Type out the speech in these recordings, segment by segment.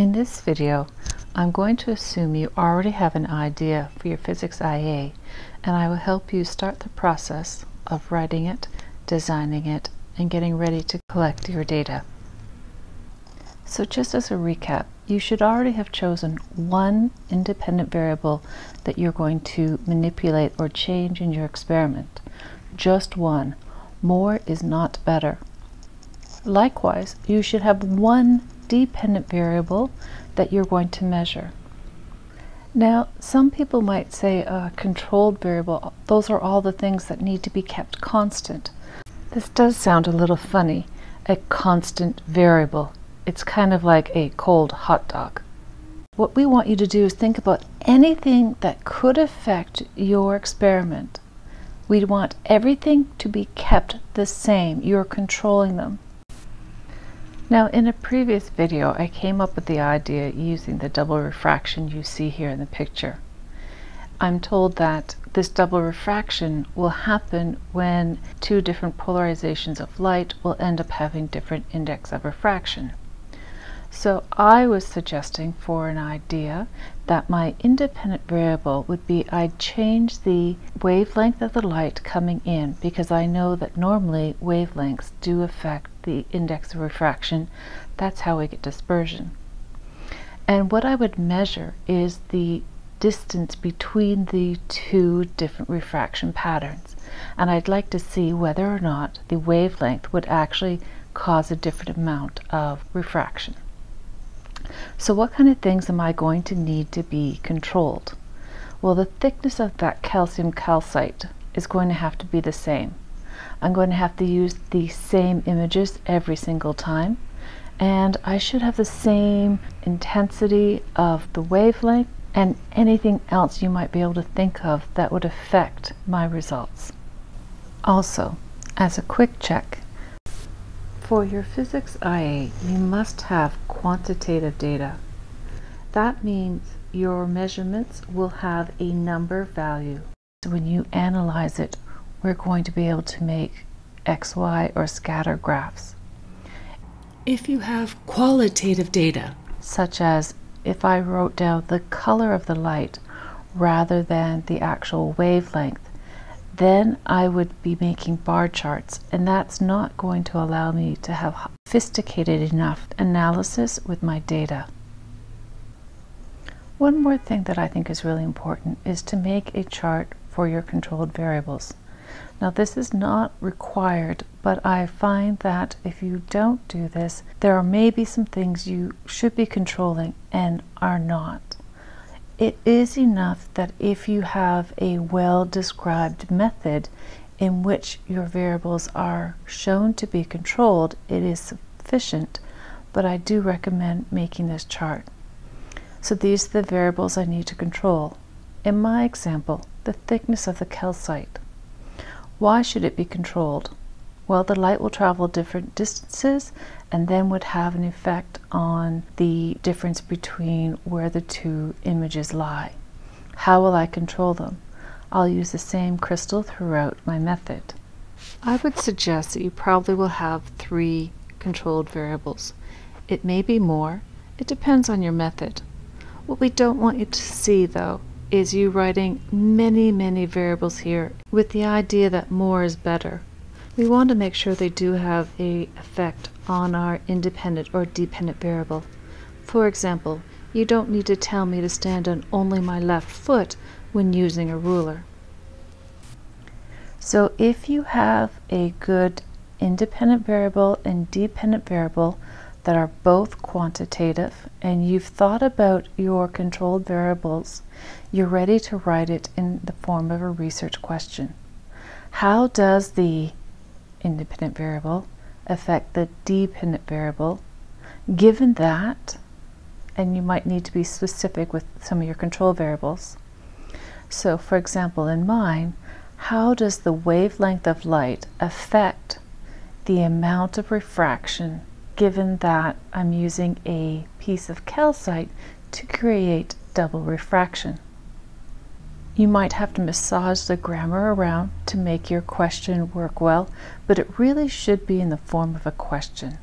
In this video, I'm going to assume you already have an idea for your Physics IA, and I will help you start the process of writing it, designing it, and getting ready to collect your data. So just as a recap, you should already have chosen one independent variable that you're going to manipulate or change in your experiment. Just one. More is not better. Likewise, you should have one dependent variable that you're going to measure. Now, some people might say a controlled variable, those are all the things that need to be kept constant. This does sound a little funny, a constant variable. It's kind of like a cold hot dog. What we want you to do is think about anything that could affect your experiment. We want everything to be kept the same. You're controlling them. Now in a previous video I came up with the idea using the double refraction you see here in the picture. I'm told that this double refraction will happen when two different polarizations of light will end up having different index of refraction. So I was suggesting for an idea that my independent variable would be I'd change the wavelength of the light coming in because I know that normally wavelengths do affect the index of refraction. That's how we get dispersion. And what I would measure is the distance between the two different refraction patterns. And I'd like to see whether or not the wavelength would actually cause a different amount of refraction. So what kind of things am I going to need to be controlled? Well, the thickness of that calcium calcite is going to have to be the same. I'm going to have to use the same images every single time and I should have the same intensity of the wavelength and anything else you might be able to think of that would affect my results. Also, as a quick check, for your Physics IA, you must have quantitative data. That means your measurements will have a number value. So when you analyze it, we're going to be able to make XY or scatter graphs. If you have qualitative data, such as if I wrote down the color of the light rather than the actual wavelength, then I would be making bar charts and that's not going to allow me to have sophisticated enough analysis with my data. One more thing that I think is really important is to make a chart for your controlled variables. Now this is not required, but I find that if you don't do this, there are maybe some things you should be controlling and are not. It is enough that if you have a well-described method in which your variables are shown to be controlled, it is sufficient, but I do recommend making this chart. So these are the variables I need to control. In my example, the thickness of the calcite. Why should it be controlled? Well, the light will travel different distances and then would have an effect on the difference between where the two images lie. How will I control them? I'll use the same crystal throughout my method. I would suggest that you probably will have three controlled variables. It may be more. It depends on your method. What we don't want you to see, though, is you writing many, many variables here with the idea that more is better. We want to make sure they do have a effect on our independent or dependent variable. For example, you don't need to tell me to stand on only my left foot when using a ruler. So if you have a good independent variable and dependent variable that are both quantitative and you've thought about your controlled variables, you're ready to write it in the form of a research question. How does the independent variable affect the dependent variable. Given that, and you might need to be specific with some of your control variables. So for example, in mine, how does the wavelength of light affect the amount of refraction given that I'm using a piece of calcite to create double refraction? You might have to massage the grammar around to make your question work well, but it really should be in the form of a question.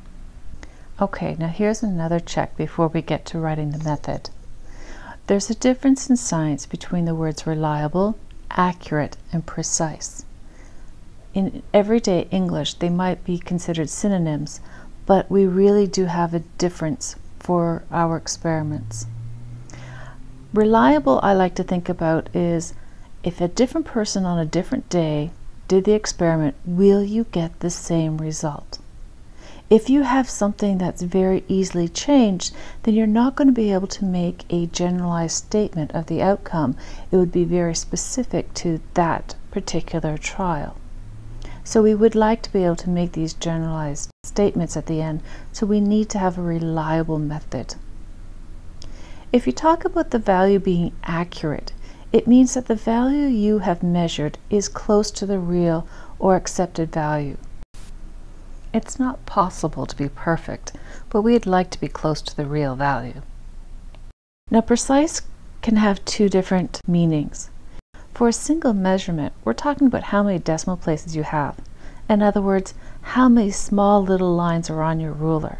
Okay, now here's another check before we get to writing the method. There's a difference in science between the words reliable, accurate, and precise. In everyday English, they might be considered synonyms, but we really do have a difference for our experiments. Reliable, I like to think about is if a different person on a different day did the experiment, will you get the same result? If you have something that's very easily changed, then you're not going to be able to make a generalized statement of the outcome. It would be very specific to that particular trial. So we would like to be able to make these generalized statements at the end, so we need to have a reliable method. If you talk about the value being accurate, it means that the value you have measured is close to the real or accepted value. It's not possible to be perfect, but we'd like to be close to the real value. Now, precise can have two different meanings. For a single measurement, we're talking about how many decimal places you have. In other words, how many small little lines are on your ruler.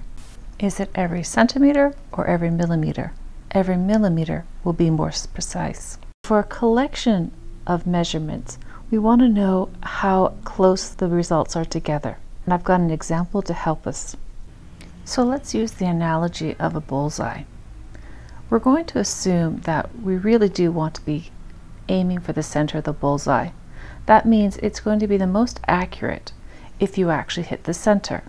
Is it every centimeter or every millimeter? Every millimeter will be more precise. For a collection of measurements, we want to know how close the results are together and I've got an example to help us. So let's use the analogy of a bullseye. We're going to assume that we really do want to be aiming for the center of the bullseye. That means it's going to be the most accurate if you actually hit the center.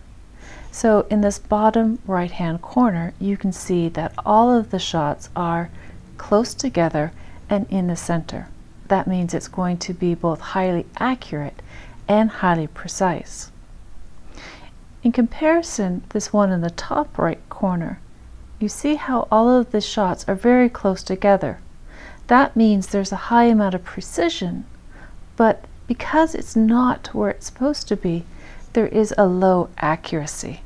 So in this bottom right hand corner you can see that all of the shots are close together and in the center. That means it's going to be both highly accurate and highly precise. In comparison, this one in the top right corner, you see how all of the shots are very close together. That means there's a high amount of precision, but because it's not where it's supposed to be, there is a low accuracy.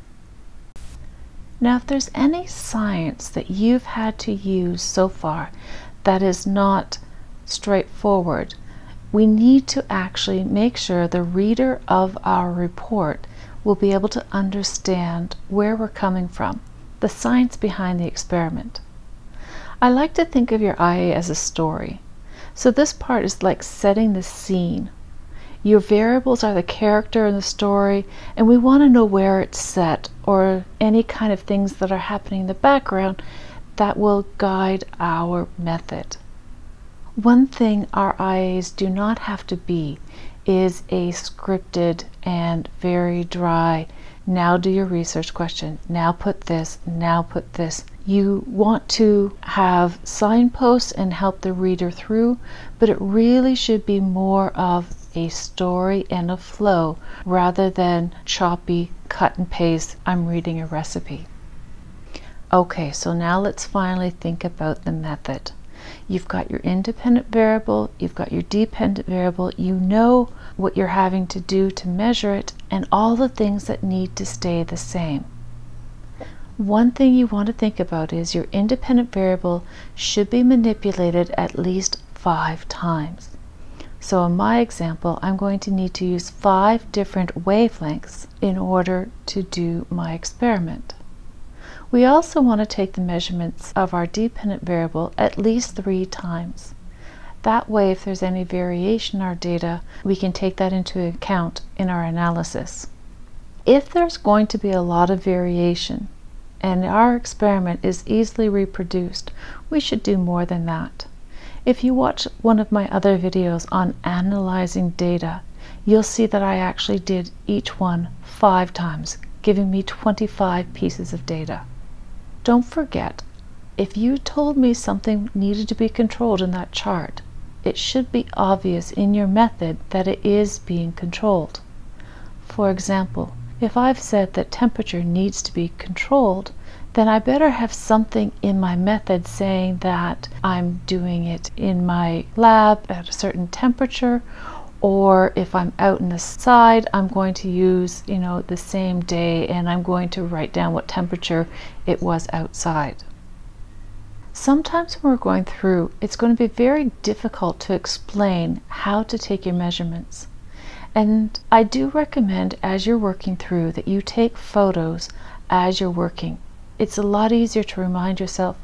Now, if there's any science that you've had to use so far that is not straightforward, we need to actually make sure the reader of our report will be able to understand where we're coming from, the science behind the experiment. I like to think of your IA as a story. So this part is like setting the scene. Your variables are the character in the story, and we want to know where it's set or any kind of things that are happening in the background that will guide our method. One thing our IAs do not have to be is a scripted and very dry, now do your research question, now put this, now put this. You want to have signposts and help the reader through, but it really should be more of a story and a flow rather than choppy cut and paste, I'm reading a recipe. Okay, so now let's finally think about the method. You've got your independent variable, you've got your dependent variable, you know what you're having to do to measure it, and all the things that need to stay the same. One thing you want to think about is your independent variable should be manipulated at least five times. So in my example, I'm going to need to use five different wavelengths in order to do my experiment. We also want to take the measurements of our dependent variable at least three times. That way, if there's any variation in our data, we can take that into account in our analysis. If there's going to be a lot of variation and our experiment is easily reproduced, we should do more than that. If you watch one of my other videos on analyzing data, you'll see that I actually did each one five times, giving me 25 pieces of data. Don't forget, if you told me something needed to be controlled in that chart, it should be obvious in your method that it is being controlled. For example, if I've said that temperature needs to be controlled, then I better have something in my method saying that I'm doing it in my lab at a certain temperature or if I'm out in the side, I'm going to use, you know, the same day and I'm going to write down what temperature it was outside. Sometimes when we're going through, it's going to be very difficult to explain how to take your measurements. And I do recommend as you're working through that you take photos as you're working. It's a lot easier to remind yourself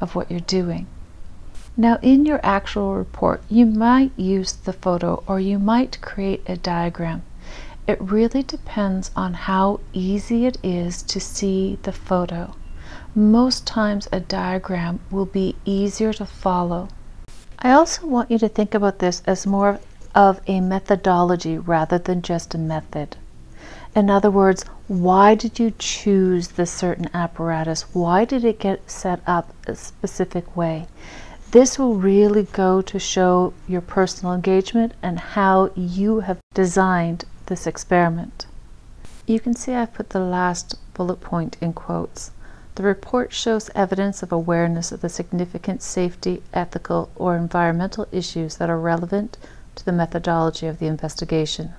of what you're doing. Now, in your actual report, you might use the photo or you might create a diagram. It really depends on how easy it is to see the photo. Most times, a diagram will be easier to follow. I also want you to think about this as more of a methodology rather than just a method. In other words, why did you choose this certain apparatus? Why did it get set up a specific way? This will really go to show your personal engagement and how you have designed this experiment. You can see I've put the last bullet point in quotes. The report shows evidence of awareness of the significant safety, ethical, or environmental issues that are relevant to the methodology of the investigation.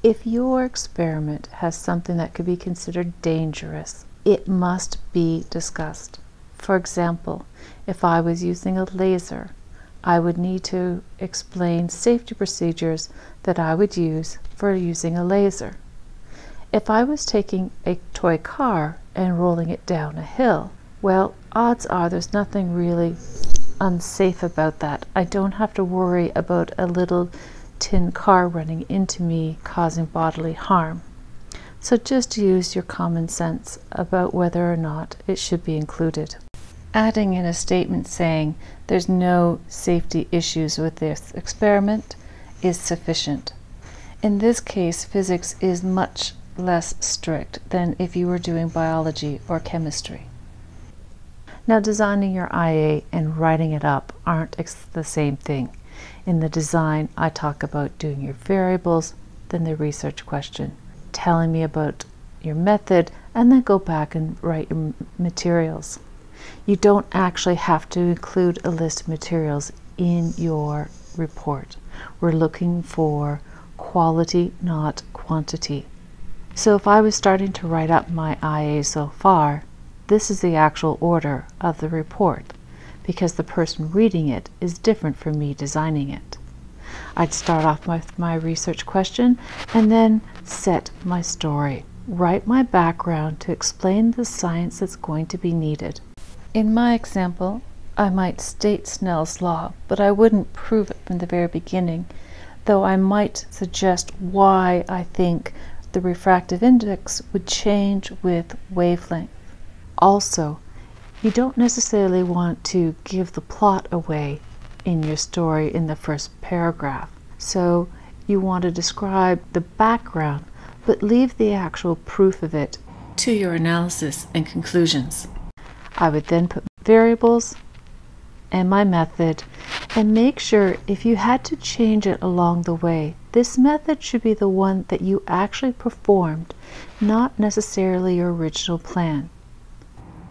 If your experiment has something that could be considered dangerous, it must be discussed. For example, if I was using a laser, I would need to explain safety procedures that I would use for using a laser. If I was taking a toy car and rolling it down a hill, well, odds are there's nothing really unsafe about that. I don't have to worry about a little tin car running into me causing bodily harm. So just use your common sense about whether or not it should be included. Adding in a statement saying there's no safety issues with this experiment is sufficient. In this case, physics is much less strict than if you were doing biology or chemistry. Now, designing your IA and writing it up aren't the same thing. In the design, I talk about doing your variables, then the research question, telling me about your method, and then go back and write your materials. You don't actually have to include a list of materials in your report. We're looking for quality, not quantity. So if I was starting to write up my IA so far, this is the actual order of the report because the person reading it is different from me designing it. I'd start off with my research question and then set my story. Write my background to explain the science that's going to be needed. In my example, I might state Snell's law, but I wouldn't prove it from the very beginning, though I might suggest why I think the refractive index would change with wavelength. Also, you don't necessarily want to give the plot away in your story in the first paragraph. So you want to describe the background, but leave the actual proof of it to your analysis and conclusions. I would then put variables and my method and make sure if you had to change it along the way, this method should be the one that you actually performed, not necessarily your original plan.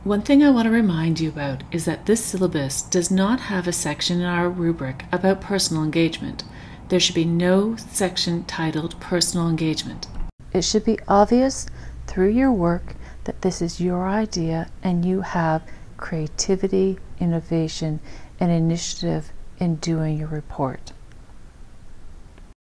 One thing I want to remind you about is that this syllabus does not have a section in our rubric about personal engagement. There should be no section titled Personal Engagement. It should be obvious through your work that this is your idea and you have creativity, innovation, and initiative in doing your report.